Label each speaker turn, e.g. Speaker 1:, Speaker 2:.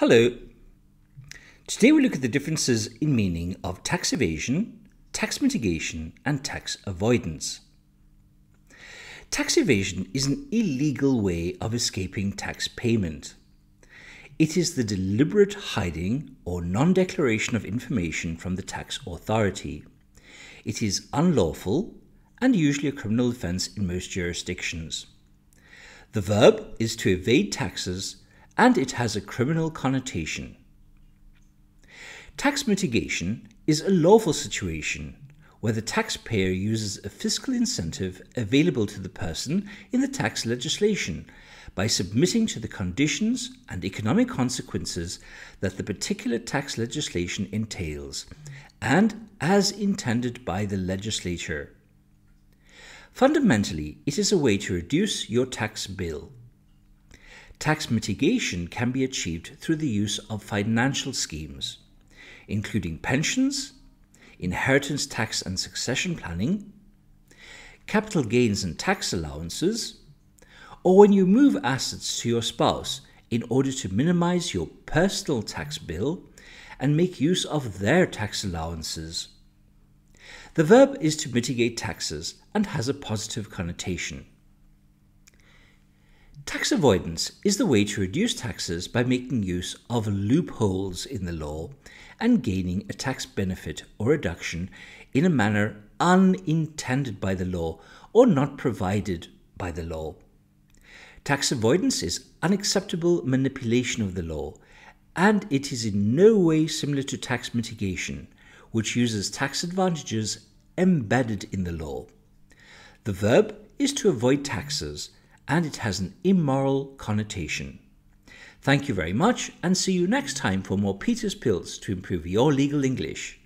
Speaker 1: Hello. Today we look at the differences in meaning of tax evasion, tax mitigation, and tax avoidance. Tax evasion is an illegal way of escaping tax payment. It is the deliberate hiding or non declaration of information from the tax authority. It is unlawful and usually a criminal offence in most jurisdictions. The verb is to evade taxes and it has a criminal connotation. Tax mitigation is a lawful situation where the taxpayer uses a fiscal incentive available to the person in the tax legislation by submitting to the conditions and economic consequences that the particular tax legislation entails and as intended by the legislature. Fundamentally, it is a way to reduce your tax bill. Tax mitigation can be achieved through the use of financial schemes, including pensions, inheritance tax and succession planning, capital gains and tax allowances, or when you move assets to your spouse in order to minimize your personal tax bill and make use of their tax allowances. The verb is to mitigate taxes and has a positive connotation. Tax avoidance is the way to reduce taxes by making use of loopholes in the law and gaining a tax benefit or reduction in a manner unintended by the law or not provided by the law. Tax avoidance is unacceptable manipulation of the law, and it is in no way similar to tax mitigation, which uses tax advantages embedded in the law. The verb is to avoid taxes and it has an immoral connotation. Thank you very much and see you next time for more Peter's Pills to improve your legal English.